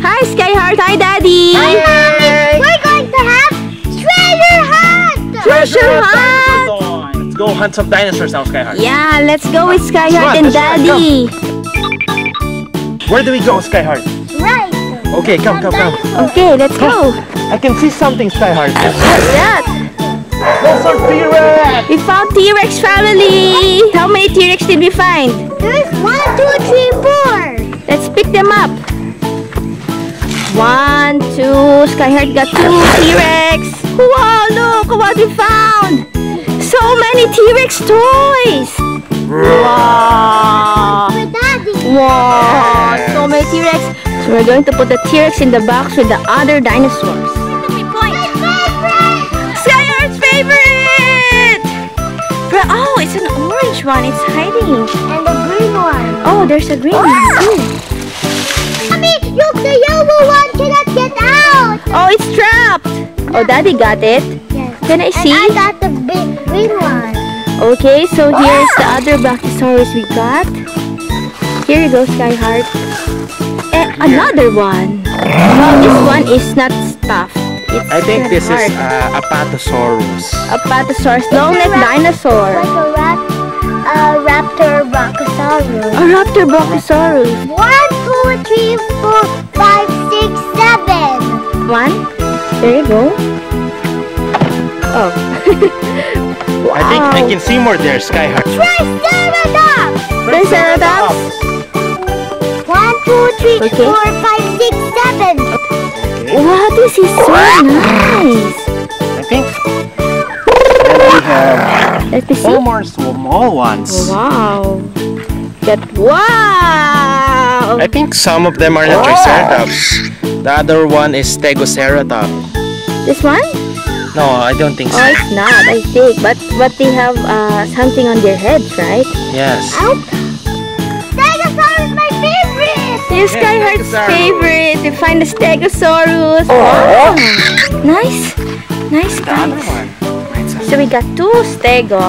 Hi, Skyheart. Hi, Daddy. Hi, Mommy. We're going to have treasure hunt. Treasure hunt. Let's go hunt some dinosaurs now, Skyheart. Yeah, let's go with Skyheart and let's run, Daddy. Where do we go, Skyheart? Right. Okay, come, come, come. Okay, let's go. I can see something, Skyheart. What's that? Those are T-Rex! We found T-Rex family. How many T-Rex did we find? There's one, two, three, four. Let's pick them up. One, two. Skyheart got two T-Rex. Wow, look what we found. So many T-Rex toys. Wow. Wow, so many T-Rex. So we're going to put the T-Rex in the box with the other dinosaurs. Skyheart's favorite! Oh, it's an orange one. It's hiding. And the green one. Oh, there's a green one too. Mommy, look, the yellow one cannot get out. Oh, it's trapped. Oh, Daddy got it. Yes. Can I see? And I got the big green one. Okay, so here's the other Brachiosaurus we got. Here you go, Skyheart. Eh, another one. Well, this one is not stuffed. It's I think this is hard. uh, Apatosaurus. Apatosaurus, long-necked dinosaur. Like a rat, a raptor brachiosaurus. A raptor Brachiosaurus. One, two, three, four, five, six, seven. One. There you go. Oh. I think I can see more there, Skyheart. Triceratops. Triceratops. One, two, three, Okay. four, five, six, seven. Wow, this is so ah! nice. I think then we have Let me see. four more small ones. Wow. That wow. I think some of them are not Triceratops. The other one is Stegoceratops. This one? No, I don't think so. Oh, so. it's not. I think, but but they have uh something on their heads, right? Yes. Stegosaurus is my favorite. This Yeah, Skyheart's Stegosaurus. favorite. We find the Stegosaurus. Wow. Nice, nice The other guys. one. So we got two Stego.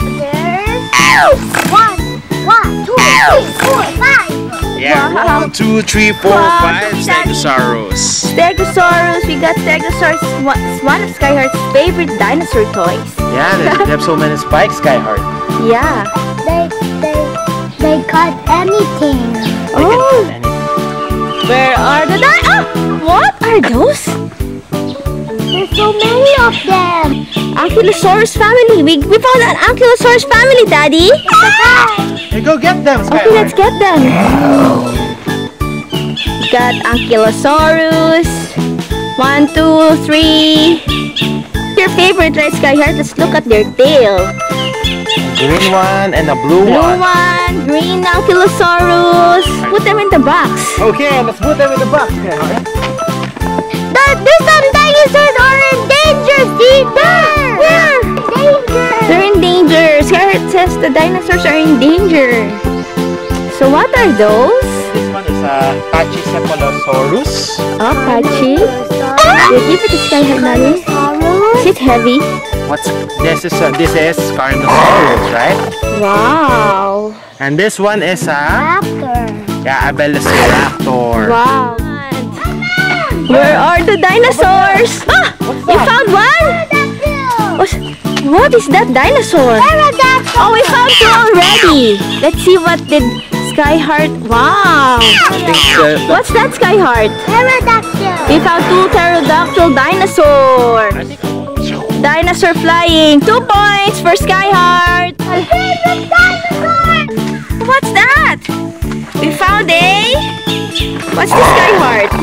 There's one, one, two, three, four, five. Yeah. Wow. One, two, three, four, Wow, five. look at that. Stegosaurus. Stegosaurus. We got Stegosaurus. One- It's one of Skyheart's favorite dinosaur toys. Yeah, they, they have so many spikes, Skyheart. Yeah. They, they, they cut anything. They Oh. eat anything. Where are the di- oh, What are those? There's so many of them. Ankylosaurus family. We, we found an Ankylosaurus family, Daddy. Hey, go get them, Okay, let's get them. We got Ankylosaurus. One, two, three. Your favorite, right, Skyheart? Let's look at their tail. Green one and a blue, Blue one. one, green Ankylosaurus. Put them in the box. Okay, let's put them in the box, Skyheart. The, there's some dinosaurs are in danger. See Danger. They're in danger. Skyheart says the dinosaurs are in danger. So what are those? This one is a Pachycephalosaurus. Oh, Pachi. You give it to Skyheart, Daddy. Is it heavy? What's this is a, this is Carnotaurus, right? Wow. And this one is a Raptor. yeah, a Velociraptor. Wow. Where are the dinosaurs? Ah! You found one? What's- that dinosaur? Pterodactyl. Oh, we found two already. Let's see what did Skyheart. Wow. I think the, the, What's that Skyheart? Pterodactyl. We found two pterodactyl dinosaurs. Dinosaur flying. Two points for Skyheart. Favorite dinosaur. What's that? We found a. What's the Skyheart?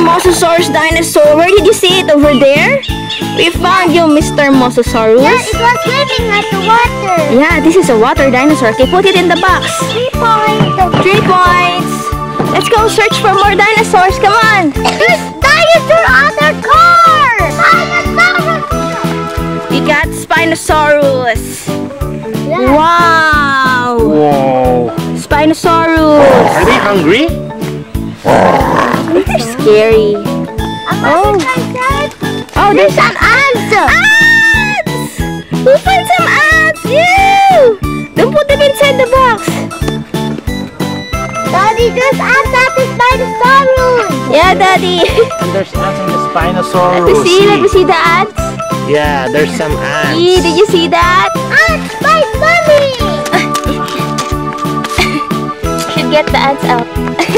Mosasaurus dinosaur. Where did you see it? Over there? We found you, Mr. Mosasaurus. Yeah, it was swimming at the water. Yeah, this is a water dinosaur. Okay, put it in the box. Three points. Three points. Let's go search for more dinosaurs. Come on. There's dinosaur on the car. Dinosaur. We got Spinosaurus. Yeah. Wow! Whoa. Spinosaurus. Are they hungry? They're scary. Oh. Oh, there's There's an answer. ants! We found some ants! Ew! Don't put them inside the box. Daddy, there's ants at the Spinosaurus. Yeah, Daddy. And there's ants in the Spinosaurus. Let Spinosaurus. me see. Let me see the ants. Yeah, there's some ants. See, did you see that? Ants, my mommy. Should get the ants out.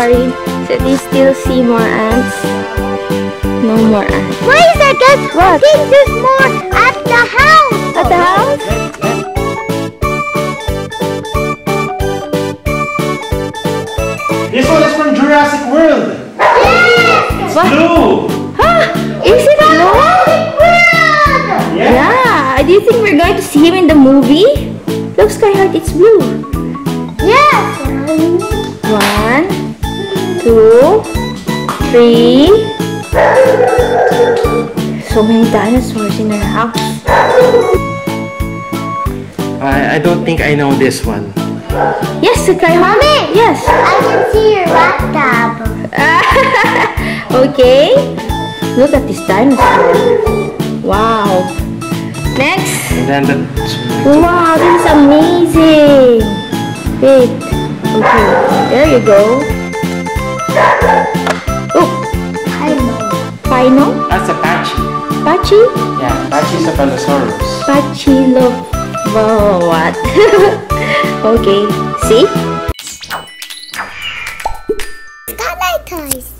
I'm sorry. So they still see more ants. No more ants. Wait a second. I think there's more at the house. At the house? This one is from Jurassic World. Yes. What? Blue. Is it blue? World. Yeah. Do you think we're going to see him in the movie? Look, Skyheart, it's blue. Yes. One, two, three. So many dinosaurs in our house. I, I don't think I know this one. Yes, okay, Mommy. Yes. I can see your bathtub. okay. Look at this dinosaur. Wow. Next. And then the Wow, this is amazing. Wait. Okay. There you go. Oh, I know. Pino? that's Apache. Pachi? Yeah, a Pachycephalosaurus. Pachi look. Wow, what? okay. See? Skylight toys.